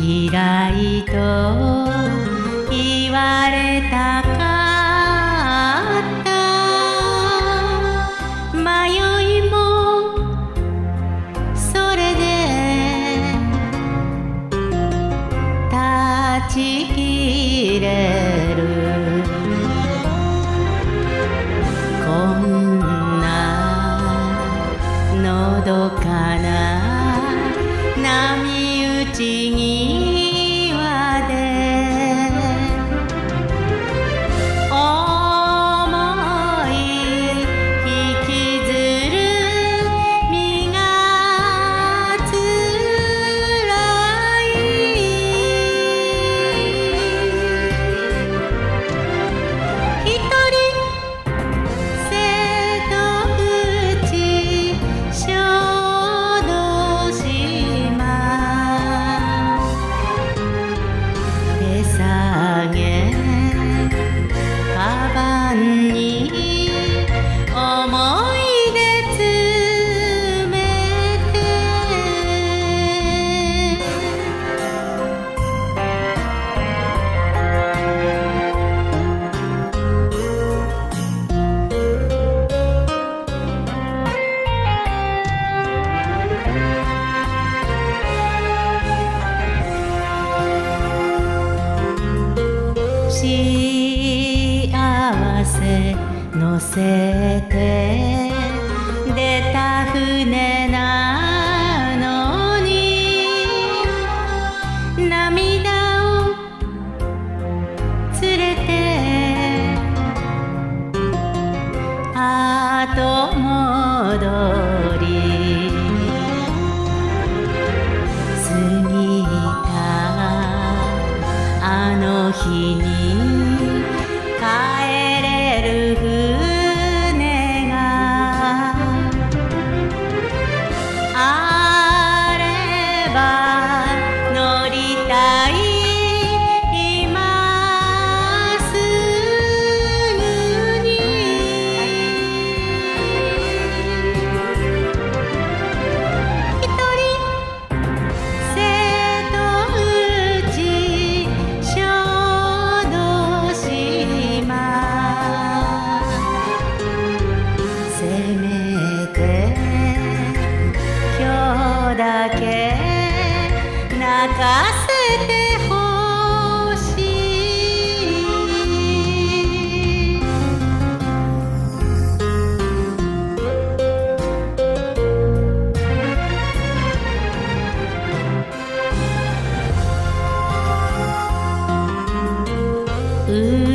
嫌いと言われ幸せ乗せて出た船なのに涙を連れて後戻り日に帰れる船があれば Mm.